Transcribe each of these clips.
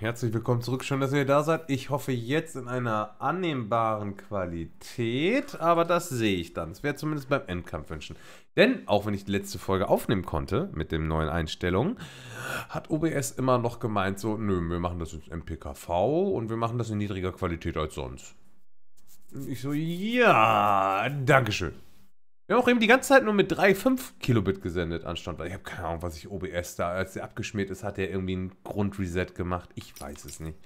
Herzlich willkommen zurück, schön, dass ihr da seid. Ich hoffe jetzt in einer annehmbaren Qualität, aber das sehe ich dann. Es wäre zumindest beim Endkampf wünschen. Denn, auch wenn ich die letzte Folge aufnehmen konnte, mit den neuen Einstellungen, hat OBS immer noch gemeint so, nö, wir machen das in MPKV und wir machen das in niedriger Qualität als sonst. Und ich so, ja, Dankeschön. Wir haben auch eben die ganze Zeit nur mit 3, 5 Kilobit gesendet anstatt. Ich habe keine Ahnung, was ich OBS da, als der abgeschmiert ist, hat er irgendwie einen Grundreset gemacht. Ich weiß es nicht.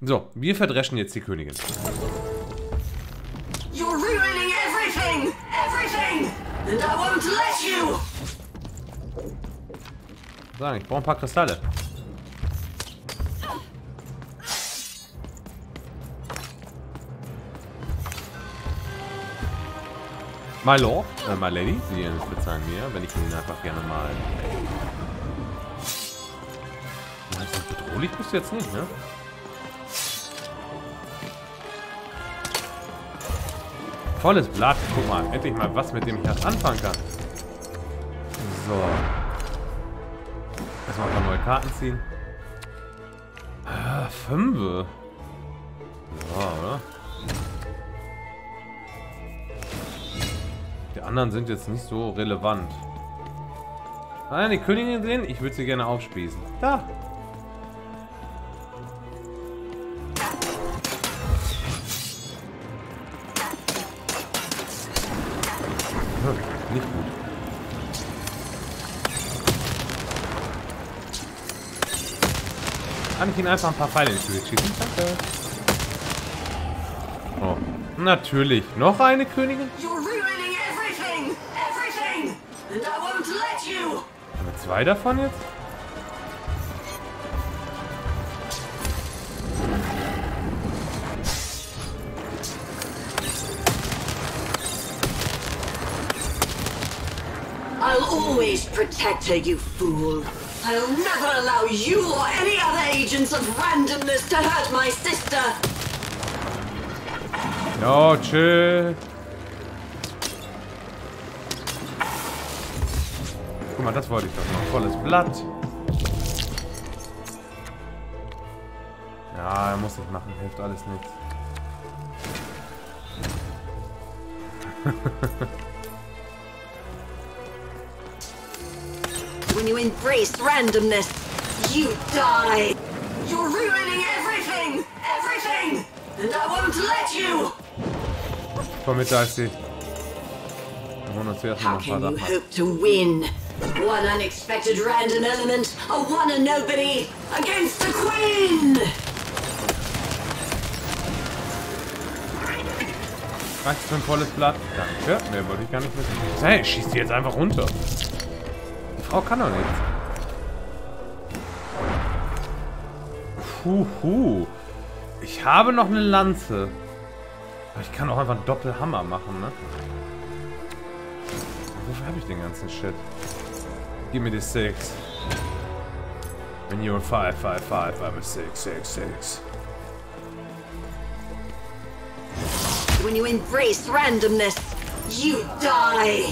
So, wir verdreschen jetzt die Königin. You're ruining everything! Everything! And I won't let you! Sagen, ich brauche ein paar Kristalle. My Lord, äh, My Lady, Sie verzeihen mir, wenn ich ihn einfach gerne mal... Also bedrohlich bist du jetzt nicht, ne? Volles Blatt. Guck mal, endlich mal was, mit dem ich was anfangen kann. So. Erstmal ein paar neue Karten ziehen. Ah, Fünfe. Ja, oder? Die anderen sind jetzt nicht so relevant. Ah, die Königin sehen? Ich würde sie gerne aufspießen. Da. Hm, nicht gut. Kann ich ihn einfach ein paar Pfeile ins Gesicht schießen? Danke. Oh. Natürlich. Noch eine Königin? Haben wir zwei davon jetzt? I'll always protect her, you fool. I'll never allow you or any other agents of randomness to hurt my sister. No, chill. Guck mal, das wollte ich doch noch. Volles Blatt. Ja, er muss nicht machen. Hilft alles nichts. When you embrace randomness, you die. You're ruining everything! Everything! And I won't let you! Komm mit, da ist sie. How can you hope to win? One unexpected random element, a one and nobody, against the Queen! Reicht für ein volles Blatt? Danke. Mehr wollte ich gar nicht wissen. Hey, schießt die jetzt einfach runter. Die Frau kann doch nichts. Huhu. Ich habe noch eine Lanze. Aber ich kann auch einfach einen Doppelhammer machen, ne? Wofür habe ich den ganzen Shit? Give me the six. And you're five, five, five, I'm a six, six, six. When you embrace randomness, you die.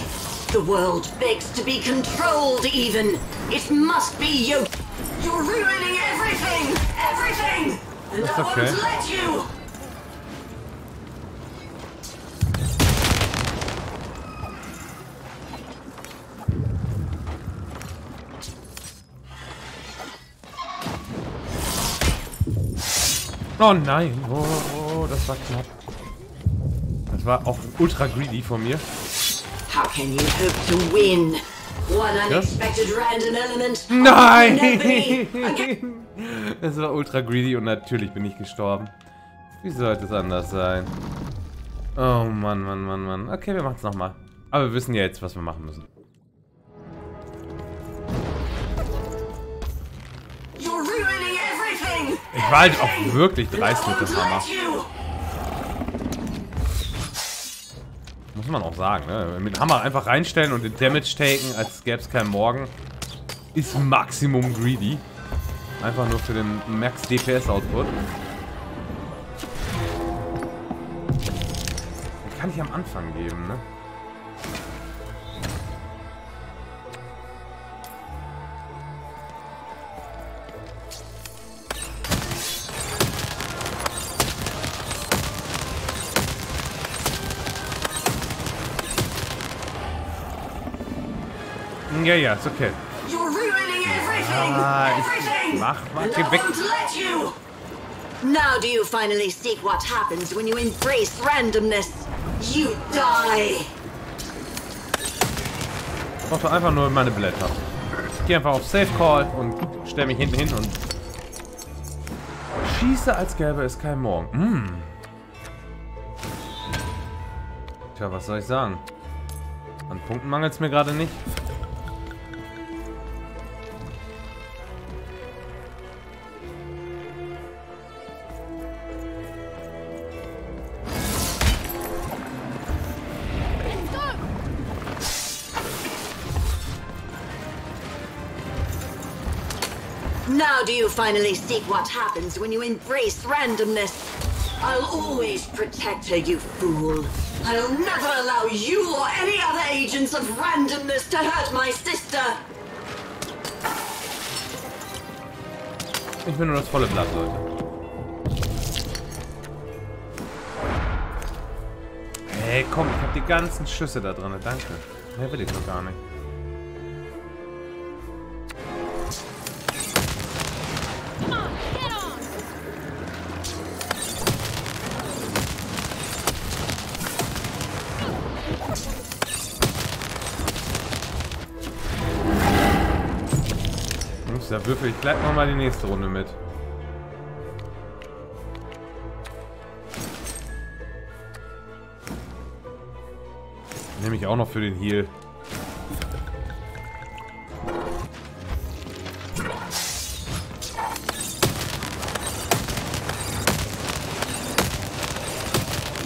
The world begs to be controlled even. It must be you. You're ruining everything! Everything! And That's I okay. won't let you! Oh nein. Oh, oh, das war knapp. Das war auch ultra greedy von mir. How can you hope to win? One unexpected random element. Nein! Es war ultra greedy und natürlich bin ich gestorben. Wie sollte es anders sein? Oh Mann, Mann, Mann, Mann. Okay, wir machen es nochmal. Aber wir wissen ja jetzt, was wir machen müssen. Ich war halt auch wirklich dreist mit dem Hammer. Muss man auch sagen, ne? Mit dem Hammer einfach reinstellen und den Damage taken, als gäbe es keinen Morgen, ist Maximum greedy. Einfach nur für den Max DPS Output. Den kann ich am Anfang geben, ne? Ja, ja, ist okay. Ah, ich- mach, and geh weg. Now do you finally see what happens when you embrace randomness? You die! Ich brauche einfach nur meine Blätter. Ich gehe einfach auf Safe Call und stelle mich hinten hin und schieße, als gäbe es kein Morgen. Mm. Tja, was soll ich sagen? An Punkten mangelt es mir gerade nicht. Now do you finally see what happens when you embrace randomness? I'll always protect her, you fool. I'll never allow you or any other agents of randomness to hurt my sister. Ich will nur das volle Blatt, Leute. Hey, komm, ich hab die ganzen Schüsse da drin. Danke. Mehr will ich noch gar nicht. Würfel ich gleich noch mal die nächste Runde mit. Nehme ich auch noch für den Heal.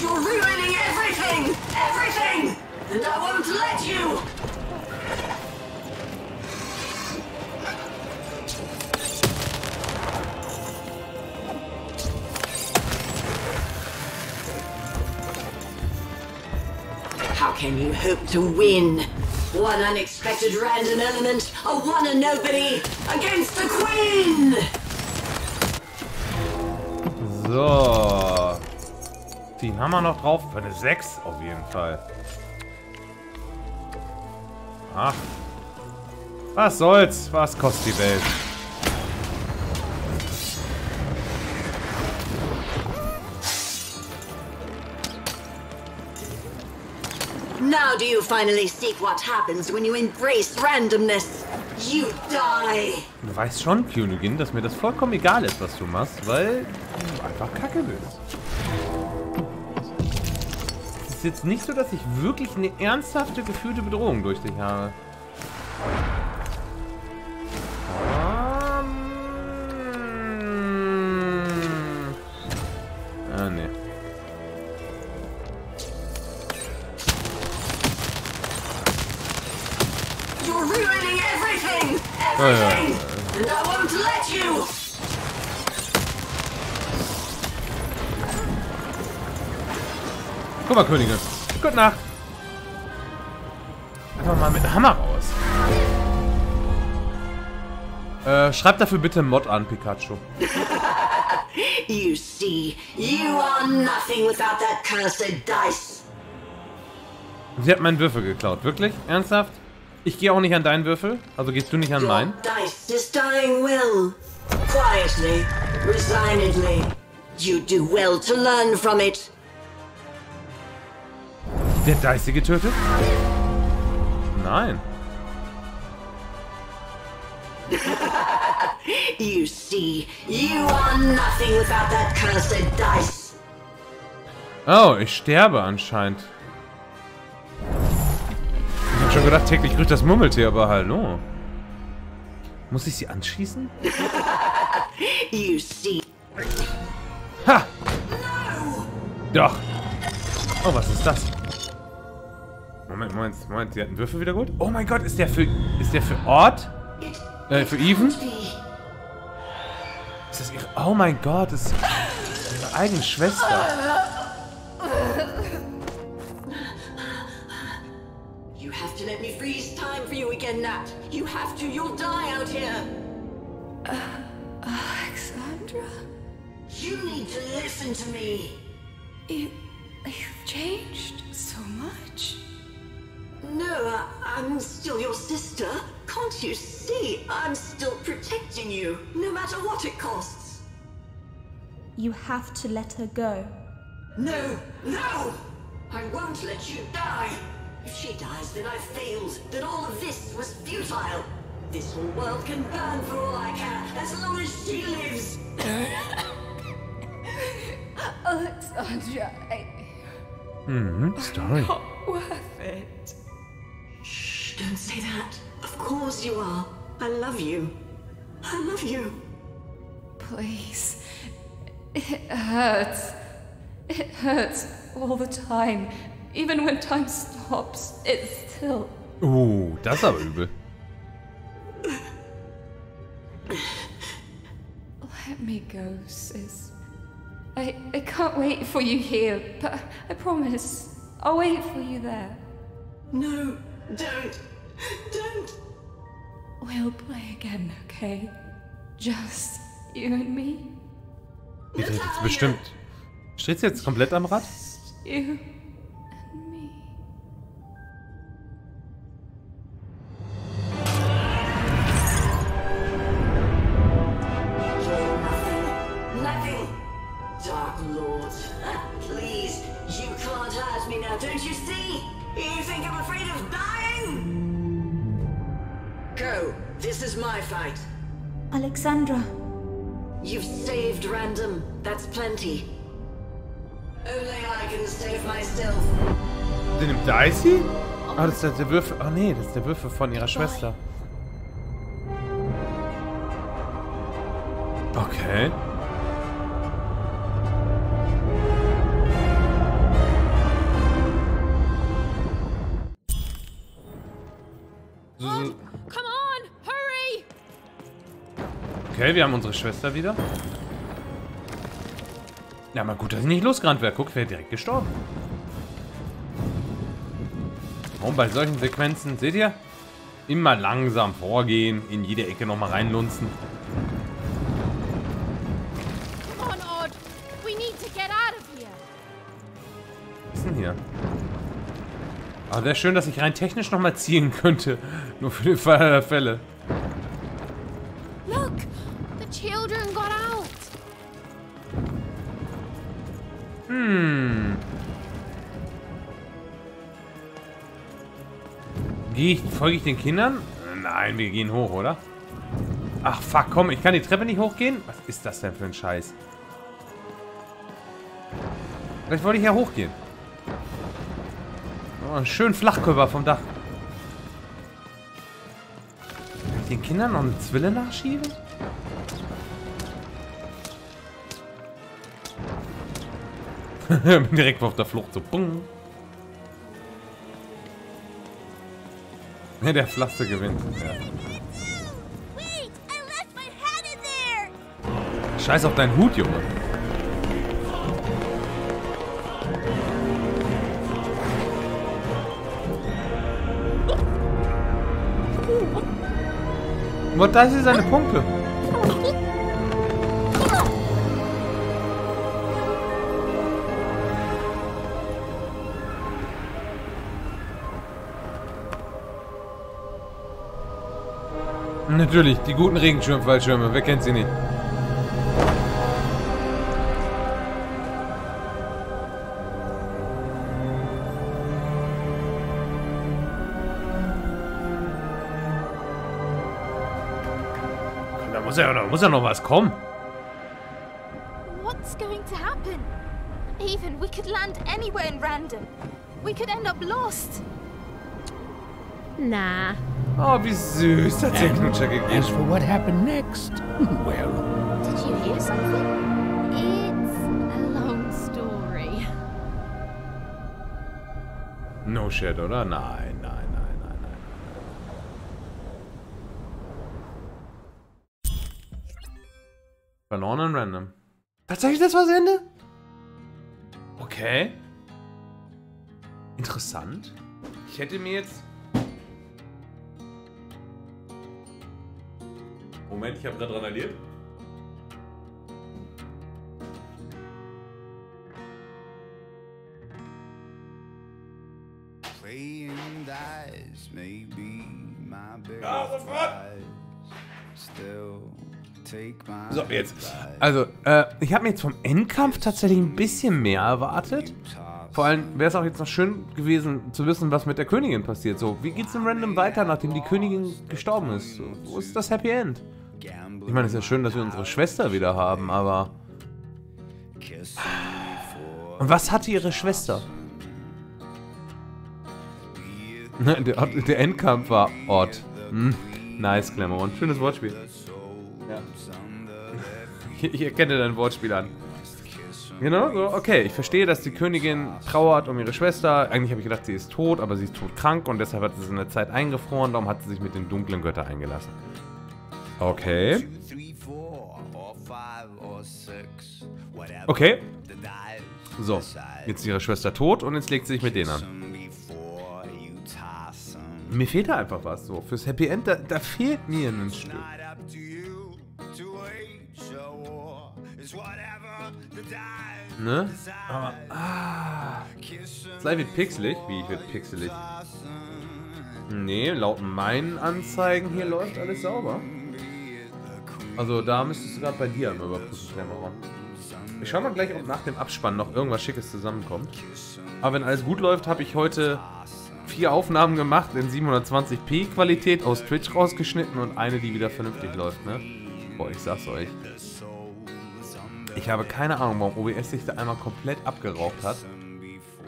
You're ruining everything! Everything! And I won't let you! Can you hope to win? One unexpected random element, a one and nobody, against the queen! So. Den haben wir noch drauf. Für eine 6 auf jeden Fall. Ach. Was soll's? Was kostet die Welt? Now do you finally see what happens when you embrace randomness? You die! Du weißt schon, Königin, dass mir das vollkommen egal ist, was du machst, weil du einfach kacke bist. Es ist jetzt nicht so, dass ich wirklich eine ernsthafte, gefühlte Bedrohung durch dich habe. Guck mal, Königin. Gute Nacht. Einfach mal mit dem Hammer raus. Äh, schreib dafür bitte Mod an, Pikachu. You see, you are nothing without that cursed dice. Sie hat meinen Würfel geklaut. Wirklich? Ernsthaft? Ich gehe auch nicht an deinen Würfel. Also gehst du nicht an meinen. dice is dying well. Quietly, resignedly. You do well to learn from it. Der Dicey getötet? Nein. You see, you are nothing without that cursed dice. Oh, ich sterbe anscheinend. Schon gedacht, täglich grüßt das Murmeltier, aber hallo. Muss ich sie anschießen? You see. Ha! Doch. Oh, was ist das? Moment, Moment, Moment. Sie hat einen Würfel wieder gut? Oh mein Gott, ist der für. Ist der für Ort? Äh, für Even? Ist das ihre. Oh mein Gott, das ist ihre eigene Schwester. You again, Nat. You have to. You'll die out here. Uh, Alexandra, You need to listen to me. you, you've changed so much. No, I, I'm still your sister. Can't you see? I'm still protecting you, no matter what it costs. You have to let her go. No, no! I won't let you die. If she dies, then I failed. Then all of this was futile. This whole world can burn for all I care, as long as she lives. Alexandra, I... Mhm, Story. Not worth it. Shh, don't say that. Of course you are. I love you. I love you. Please. It hurts. It hurts all the time. Even when time stops, it's still. Uh, das ist aber übel. Let me go, sis. I, I can't wait for you here, but I promise I'll wait for you there. No, don't. Don't. We'll play again, okay? Just you and me. Die dreht jetzt bestimmt. Steht sie jetzt komplett am Rad? You Alexandra, You've saved Random. That's plenty. Only I can save myself. Den nimmt Dicey? Ah, das ist der Würfel. Ah, nee, das ist der Würfel von ihrer Schwester. Okay. Okay, wir haben unsere Schwester wieder. Ja, mal gut, dass ich nicht losgerannt wäre. Guck, wäre direkt gestorben. Und bei solchen Sequenzen, seht ihr? Immer langsam vorgehen, in jede Ecke nochmal reinlunzen. Was ist denn hier? Aber wäre schön, dass ich rein technisch nochmal zielen könnte. Nur für den Fall der Fälle. Hm. Gehe ich, folge ich den Kindern? Nein, wir gehen hoch, oder? Ach, fuck, komm, ich kann die Treppe nicht hochgehen? Was ist das denn für ein Scheiß? Vielleicht wollte ich ja hochgehen. Oh, einen schönen Flachkörper vom Dach. Kann ich den Kindern noch eine Zwille nachschieben? direkt auf der Flucht, so bung. Ja, der Flachste gewinnt. Ja. Scheiß auf deinen Hut, Junge. Aber da sind seine Punkte. Natürlich, die guten Regenschirmfallschirme. Wer kennt sie nicht? Da muss ja, da muss ja noch was kommen. What's going to happen? Even, we could land anywhere in Random. We could end up lost. Nah. Oh, wie süß. Hat sie einen Knutscher As gegeben. for what happened next, well, Did you hear something? It's a long story. No shit, oder? Nein, nein, nein, nein, nein. Verloren und random. Tatsächlich, das war das Ende? Okay. Interessant. Ich hätte mir jetzt... Moment, ich habe gerade randaliert. Playing dice may be my biggest prize. Still take my So, jetzt. Also, äh, ich habe mir jetzt vom Endkampf tatsächlich ein bisschen mehr erwartet. Vor allem wäre es auch jetzt noch schön gewesen zu wissen, was mit der Königin passiert. So, wie geht's im Random weiter, nachdem die Königin gestorben ist? So, wo ist das Happy End? Ich meine, es ist ja schön, dass wir unsere Schwester wieder haben, aber... Und was hatte ihre Schwester? Ne, Der, der Endkampf war Ort. Hm. Nice, Clemon. Schönes Wortspiel. Ja. Ich, ich erkenne dein Wortspiel an. Genau, so, okay. Ich verstehe, dass die Königin trauert um ihre Schwester. Eigentlich habe ich gedacht, sie ist tot, aber sie ist todkrank und deshalb hat sie in der Zeit eingefroren. Darum hat sie sich mit den dunklen Göttern eingelassen. Okay. Okay. So, jetzt ist ihre Schwester tot und jetzt legt sie sich mit denen an. Mir fehlt da einfach was so. Fürs Happy End, da, da fehlt mir ein Stück. Ne? Aber, ah. Sei wird pixelig. Wie ich wird pixelig? Nee, laut meinen Anzeigen hier läuft alles sauber. Also da müsstest du gerade bei dir einmal überprüfen, Cameron. Ich schau mal gleich, ob nach dem Abspann noch irgendwas Schickes zusammenkommt. Aber wenn alles gut läuft, habe ich heute vier Aufnahmen gemacht in 720p Qualität aus Twitch rausgeschnitten und eine, die wieder vernünftig läuft, ne? Boah, ich sag's euch. Ich habe keine Ahnung, warum OBS sich da einmal komplett abgeraucht hat.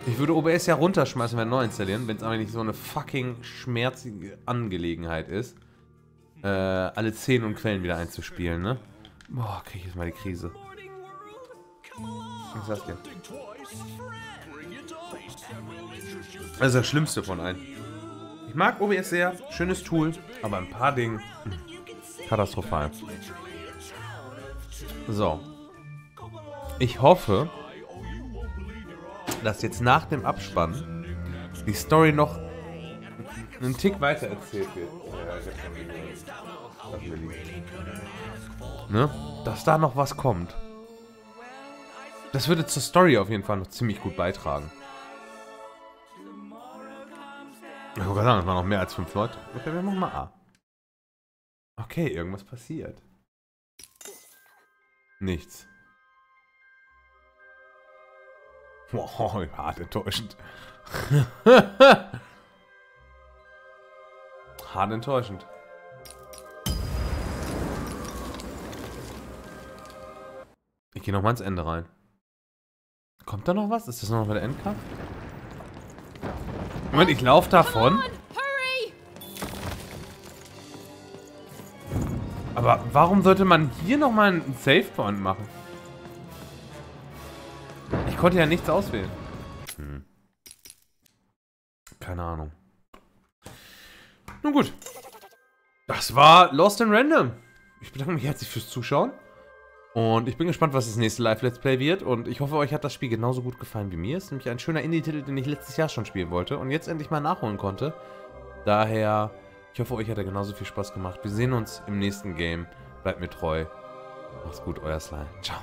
Ich würde OBS ja runterschmeißen, wenn neu installieren, wenn es aber nicht so eine fucking schmerzige Angelegenheit ist, äh, alle Szenen und Quellen wieder einzuspielen, ne? Boah, krieg ich jetzt mal die Krise. Was ist das denn? Das ist das Schlimmste von allen. Ich mag OBS sehr, schönes Tool, aber ein paar Dinge hm, katastrophal. So. Ich hoffe, dass jetzt nach dem Abspann die Story noch einen Tick weiter erzählt wird. Ne? Dass da noch was kommt. Das würde zur Story auf jeden Fall noch ziemlich gut beitragen. Ich wollte sagen, es waren noch mehr als fünf Leute. Okay, wir machen mal A. Okay, irgendwas passiert. Nichts. Wow, hart enttäuschend. hart enttäuschend. Ich gehe nochmal ins Ende rein. Kommt da noch was? Ist das noch mal der Endkampf? Moment, ich laufe davon. Aber warum sollte man hier nochmal einen Save Point machen? Ich konnte ja nichts auswählen. Hm. Keine Ahnung. Nun gut. Das war Lost in Random. Ich bedanke mich herzlich fürs Zuschauen. Und ich bin gespannt, was das nächste Live-Let's Play wird. Und ich hoffe, euch hat das Spiel genauso gut gefallen wie mir. Es ist nämlich ein schöner Indie-Titel, den ich letztes Jahr schon spielen wollte und jetzt endlich mal nachholen konnte. Daher, ich hoffe, euch hat er genauso viel Spaß gemacht. Wir sehen uns im nächsten Game. Bleibt mir treu. Macht's gut, euer Slime. Ciao.